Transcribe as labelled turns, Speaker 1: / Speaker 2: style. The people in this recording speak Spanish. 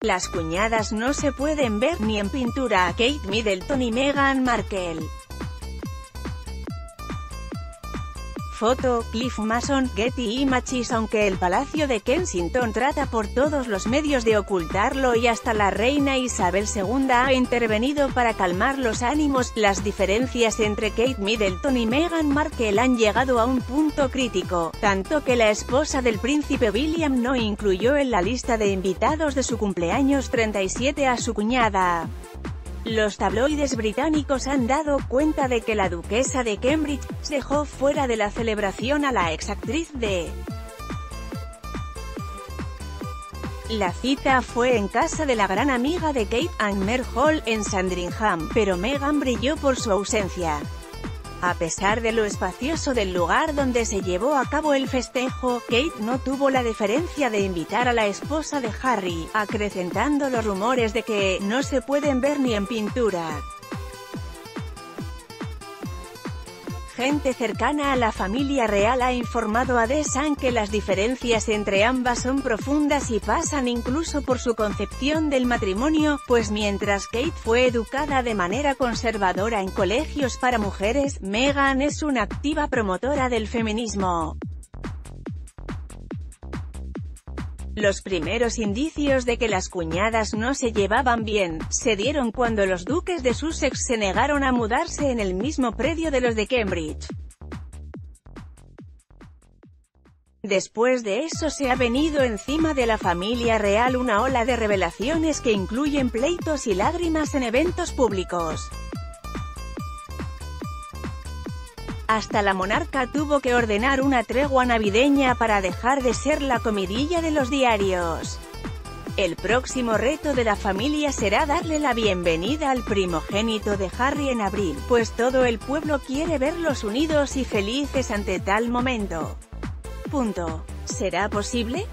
Speaker 1: Las cuñadas no se pueden ver ni en pintura. Kate Middleton y Meghan Markle. Foto, Cliff Mason, Getty Images Aunque el Palacio de Kensington trata por todos los medios de ocultarlo y hasta la reina Isabel II ha intervenido para calmar los ánimos, las diferencias entre Kate Middleton y Meghan Markle han llegado a un punto crítico, tanto que la esposa del príncipe William no incluyó en la lista de invitados de su cumpleaños 37 a su cuñada. Los tabloides británicos han dado cuenta de que la duquesa de Cambridge dejó fuera de la celebración a la exactriz de La cita fue en casa de la gran amiga de Kate Anne Hall en Sandringham, pero Meghan brilló por su ausencia. A pesar de lo espacioso del lugar donde se llevó a cabo el festejo, Kate no tuvo la deferencia de invitar a la esposa de Harry, acrecentando los rumores de que no se pueden ver ni en pintura. Gente cercana a la familia real ha informado a The que las diferencias entre ambas son profundas y pasan incluso por su concepción del matrimonio, pues mientras Kate fue educada de manera conservadora en colegios para mujeres, Meghan es una activa promotora del feminismo. Los primeros indicios de que las cuñadas no se llevaban bien, se dieron cuando los duques de Sussex se negaron a mudarse en el mismo predio de los de Cambridge. Después de eso se ha venido encima de la familia real una ola de revelaciones que incluyen pleitos y lágrimas en eventos públicos. Hasta la monarca tuvo que ordenar una tregua navideña para dejar de ser la comidilla de los diarios. El próximo reto de la familia será darle la bienvenida al primogénito de Harry en abril, pues todo el pueblo quiere verlos unidos y felices ante tal momento. Punto. ¿Será posible?